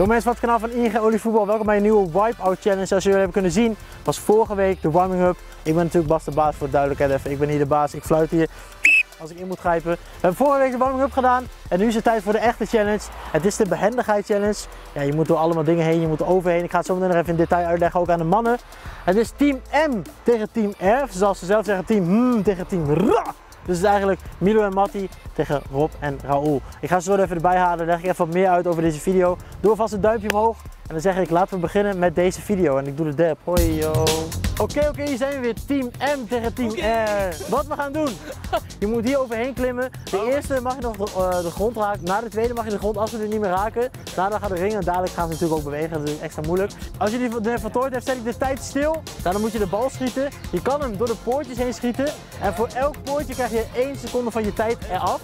Yo mensen van het kanaal van ING Olievoetbal, welkom bij een nieuwe Wipeout Challenge. Zoals jullie hebben kunnen zien, was vorige week de warming-up. Ik ben natuurlijk Bas de baas voor de duidelijkheid even. Ik ben hier de baas, ik fluit hier als ik in moet grijpen. We hebben vorige week de warming-up gedaan en nu is het tijd voor de echte challenge. Het is de behendigheid challenge. Ja, je moet door allemaal dingen heen, je moet er overheen. Ik ga het zo meteen nog even in detail uitleggen, ook aan de mannen. Het is team M tegen team R, zoals ze zelf zeggen team M tegen team R. Dus het is eigenlijk Milo en Matti tegen Rob en Raoul. Ik ga ze zo even erbij halen, leg ik even wat meer uit over deze video. Doe alvast een duimpje omhoog en dan zeg ik laten we beginnen met deze video. En ik doe de dab. Hoi yo. Oké, oké, hier zijn we weer. Team M tegen Team R. Wat we gaan doen. Je moet hier overheen klimmen. De eerste mag je nog de, uh, de grond raken. Na de tweede mag je de grond absoluut niet meer raken. Daarna gaat de ring en dadelijk gaan ze natuurlijk ook bewegen. Dat is extra moeilijk. Als je die vertooid hebt, zet ik de tijd stil. Dan moet je de bal schieten. Je kan hem door de poortjes heen schieten. En voor elk poortje krijg je 1 seconde van je tijd eraf.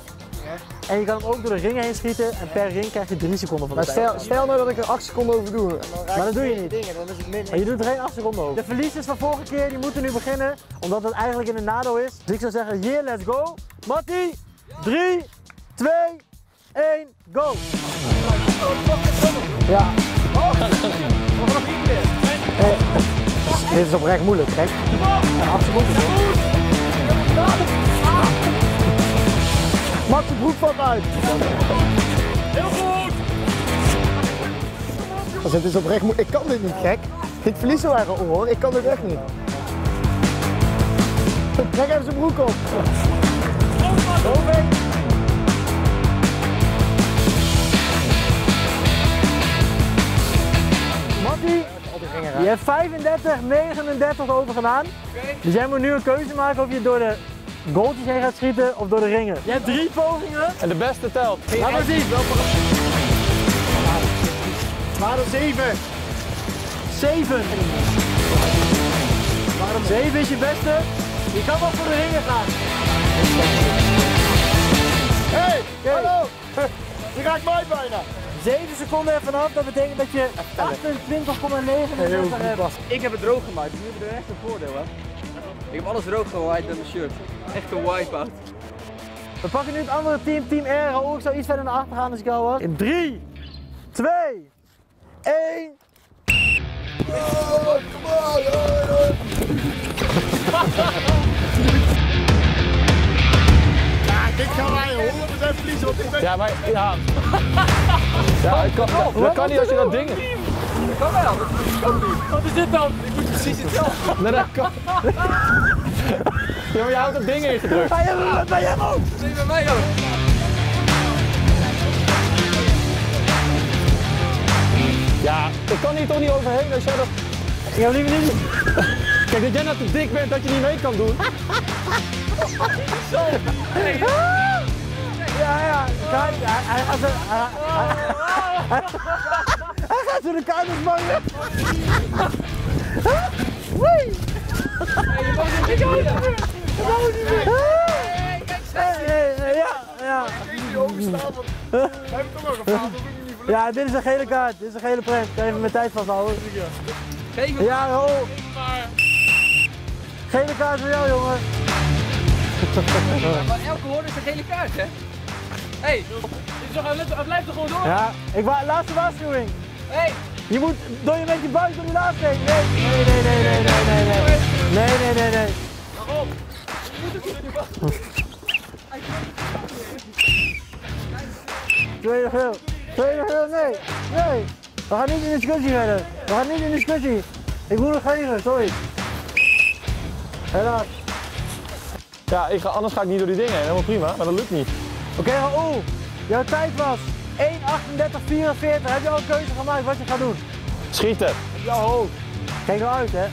En je kan hem ook door de ringen heen schieten en per ring krijg je 3 seconden van de maar tijd. stel, stel nou dat ik er 8 seconden over doe. Maar dat doe je niet. Dingen, dan is het minder. Maar je doet er geen 8 seconden over. De verliezers van vorige keer die moeten nu beginnen, omdat het eigenlijk in een nadeel is. Dus ik zou zeggen, hier, let's go. Matti, 3, 2, 1, go. Ja. Hey, dit is oprecht moeilijk, gek. Ja, 8 seconden. Max de uit. Heel goed! Als het is oprecht moeilijk. Ik kan dit niet, gek. Ik verlies zo erg hoor. Ik kan dit echt niet. Trek even zijn broek op. Over. Je hebt 35, 39 over gedaan. Dus jij moet nu een keuze maken of je door de goaltjes heen gaat schieten of door de ringen. Je hebt drie pogingen. En de beste telt. Laat maar zien. Maar een 7. 7. 7 is je beste. Je kan wel voor de ringen gaan. Hey, Oké. hallo. Je raakt mij bijna. 7 seconden er vanaf, dat betekent dat je 28,9 hebt. Ik heb het droog gemaakt, dus nu heb je er echt een voordeel hè. Ik heb alles droog gewaaid met mijn shirt. Echt een wipeout. We pakken nu het andere team, team R. Oh, ik zou iets verder naar achter gaan als ik jou was. In 3, 2, 1. Dit gaan wij 100% verliezen, want ik ben... Ja, maar ja. Ja, dat kan, dat, dat kan niet als je dat ding. Dat kan wel, dat kan niet. Wat is dit dan? Ik moet precies hetzelfde. Nee, dat kan. Ja, maar je houdt dat ding ingedrukt. Bij hem, bij hem ook. Zie je bij mij ook? Ja, ik kan hier toch niet overheen als jij dat... Ik heb liever niet. Kijk, dat jij nou te dik bent dat je niet mee kan doen. Ja, ja. Kijk, hij, hij gaat zo. Hij, hij, hij gaat zo de kamers vangen. Wee. Ik hou niet meer. Ik hou niet meer. Hey, Ja, ja. Hij heeft toch nog gefaald, dat moet je niet. Ja, dit is een gele kaart. Dit is een gele. Kan even mijn tijd vasthouden. Geef hem. Ja, Raoul. Gele kaart voor jou, jongen. Maar elke hoorn is een gele kaart hè. Hé, hey, het blijft er gewoon door. Ja, ik wa laatste waarschuwing. Hé, Je moet door je met je buik door die laatste heen. Nee, nee, nee, nee, nee, nee, nee, nee. Nee, nee, nee, nee. waarom? Tweede geel. Tweede geel, nee. Nee. We gaan niet in discussie verder. We gaan niet in discussie. Ik moet nog geven, sorry. Helaas. Ja, ik ga, anders ga ik niet door die dingen heen. Helemaal prima, maar dat lukt niet. Oké, Raoul. Jouw tijd was 1.38.44. Heb je al een keuze gemaakt wat je gaat doen? Schieten. Ja, hoofd. Kijk nou uit, hè.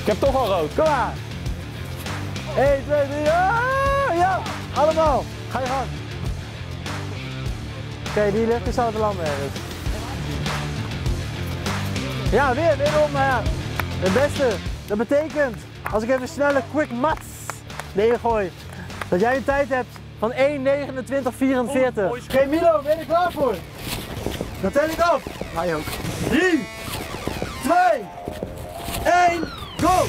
Ik heb toch al rood. Kom maar. 1, 2, 3. Ah, ja, allemaal. Ga je gang. Oké, die ligt in Zouterland ergens. Ja, weer, wederom. Maar ja, de beste. Dat betekent, als ik even snelle quick mats erin gooi, dat jij een tijd hebt van 1.29.44. Oké, Milo, ben je er klaar voor? Dan tel ik af. Hij ook. 3, 2, 1, go!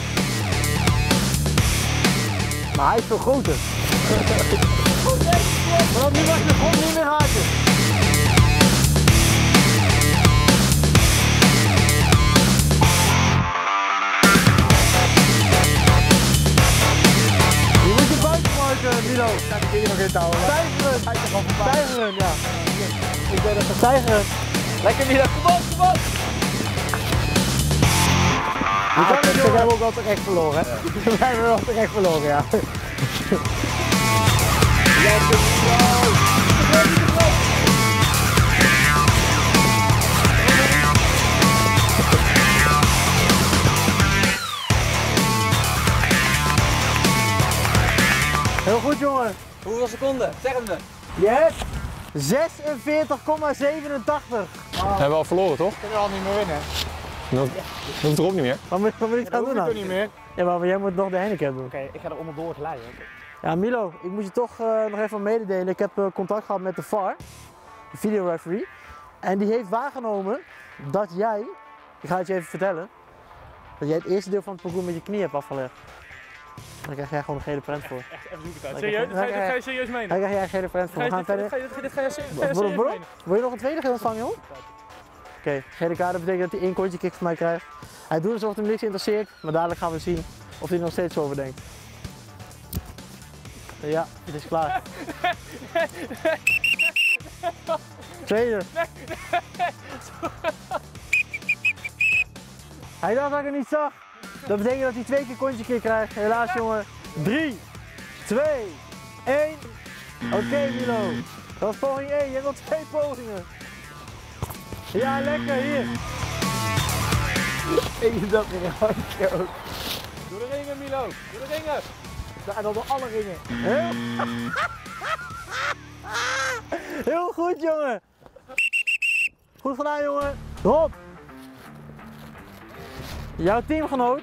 Maar hij is veel groter. Vanaf nu mag je de grond niet meer haken. Tijgeren, ja. Ik ben er tijgeren. Lekker Milo, kom op, kom op! Kan het, we hebben ook wel terecht verloren, hè? We hebben wel terecht verloren, ja. Heel goed, jongen. Hoeveel seconden? Zeg het me. Je hebt 46,87. Hebben we al verloren, toch? kunnen al niet meer winnen. Dat hoeft erop niet meer. Wat moet, wat moet ik gaan Dat doen dan? toch niet meer? Ja, maar jij moet nog de handicap doen. Oké, ik ga er onderdoor glijden. Ja, Milo, ik moet je toch eh, nog even mededelen. Ik heb eh, contact gehad met de VAR, de videoreferee. En die heeft waargenomen dat jij, ik ga het je even vertellen, dat jij het eerste deel van het parcours met je knie hebt afgelegd. Daar krijg jij gewoon een gele prent voor. Echt uit. Lekker. Serieus? Dit ga je- serieus menen? Daar krijg jij een gele prent voor. We gaan verder. dit ga je- serieus menen? Wil je nog een tweede geel ontvangen, joh? Oké, gele kaart dat betekent dat hij één kontje kick van mij krijgt. Hij doet alsof het hem niks interesseert, maar dadelijk gaan we zien of hij er nog steeds over denkt. Ja, het is klaar. Tweede. Hij dacht dat ik het niet zag. Dat betekent dat hij twee keer kontje kick krijgt. Helaas jongen. 3, 2, 1. Oké Milo. Dat was poging 1. Je hebt nog twee pogingen. Ja, lekker hier. Ik dacht in een ook. Doe de ringen, Milo. Doe de ringen. En dan door alle ringen. Heel... Heel goed, jongen. Goed gedaan, jongen. Rob. Jouw teamgenoot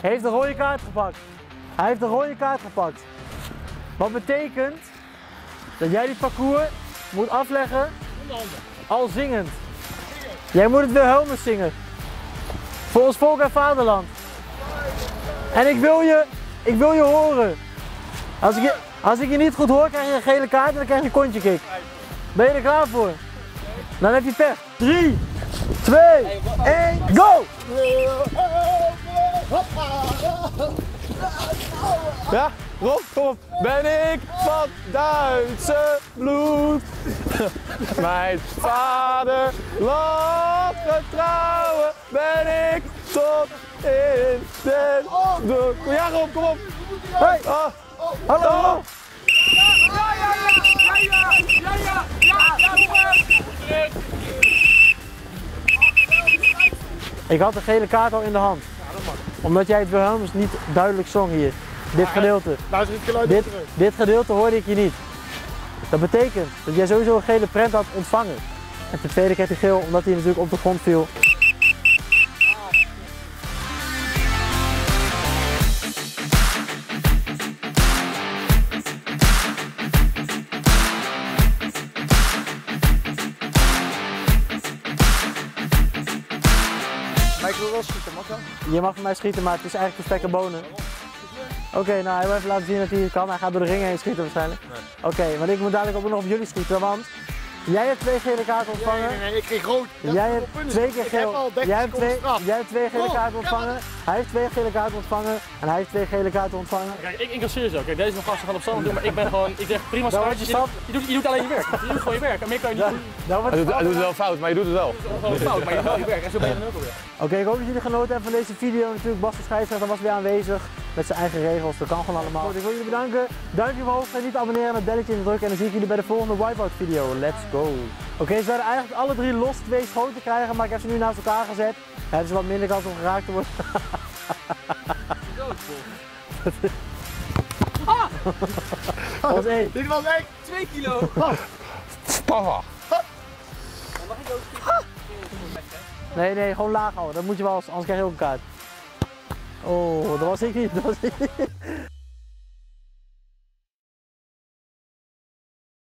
heeft de rode kaart gepakt. Hij heeft de rode kaart gepakt. Wat betekent dat jij dit parcours moet afleggen al zingend. Jij moet het Wilhelmus zingen. Voor ons volk en vaderland. En ik wil je, ik wil je horen. Als ik, je, als ik je niet goed hoor, krijg je een gele kaart en dan krijg je een kontje kick. Ben je er klaar voor? Dan heb je pech. 3, 2, 1, go! Ja, Rob, kom op. Ben ik van Duitse bloed? Mijn vader land getrouwen ben ik tot in den dood. Ja, Rob, kom op. Hey, Ah, hallo! Ik had de gele kaart al in de hand. Omdat jij het Wilhelmus niet duidelijk zong hier. Dit gedeelte. Is het geluid Dit, terug. dit gedeelte hoorde ik je niet. Dat betekent dat jij sowieso een gele prent had ontvangen. En ten tweede kreeg hij geel omdat hij natuurlijk op de grond viel. Wil wel schieten, mag dat? Je mag van mij schieten, maar het is eigenlijk voor spek en bonen. Oké, nou hij wil even laten zien dat hij het kan. Hij gaat door de ring heen schieten waarschijnlijk. Oké, want ik moet dadelijk ook nog op jullie schieten, want jij hebt twee gele kaarten ontvangen. Nee, nee, nee, ik kreeg rood. Dat Jij is hebt twee keer heb geel. 30 Jij hebt twee, jij hebt twee gele kaarten ontvangen. Hij heeft twee gele kaarten ontvangen. En hij heeft twee gele kaarten ontvangen. Kijk, ik incasseer zo. Kijk, deze nog gasten gaan op stand doen, maar ik ben gewoon, ik zeg prima word je je, doet, je doet alleen je werk. Je doet gewoon je werk. En meer kan je niet doen. Dat wordt hij, doet, hij doet het wel fout, maar je doet het wel. Gewoon fout, maar je doet wel je werk. En zo ben je dan ook alweer. Oké, ik hoop dat jullie genoten hebben van deze video. Natuurlijk, Bas de scheidsrechter was weer aanwezig met zijn eigen regels. Dat kan gewoon allemaal. Goed, ik wil jullie bedanken. Duimpje omhoog, vergeet niet te abonneren en het belletje in te drukken. En dan zie ik jullie bij de volgende Wipeout video. Let's go. Oké, ze zouden eigenlijk alle drie los twee schoten krijgen, maar ik heb ze nu naast elkaar gezet. Het is wat minder kans om geraakt te worden. Dat was één. Dit was echt 2 kilo. Papa. Nee, nee, gewoon laag houden. Dat moet je wel, anders krijg je ook een kaart. Oh, dat was ik niet. Dat was ik niet.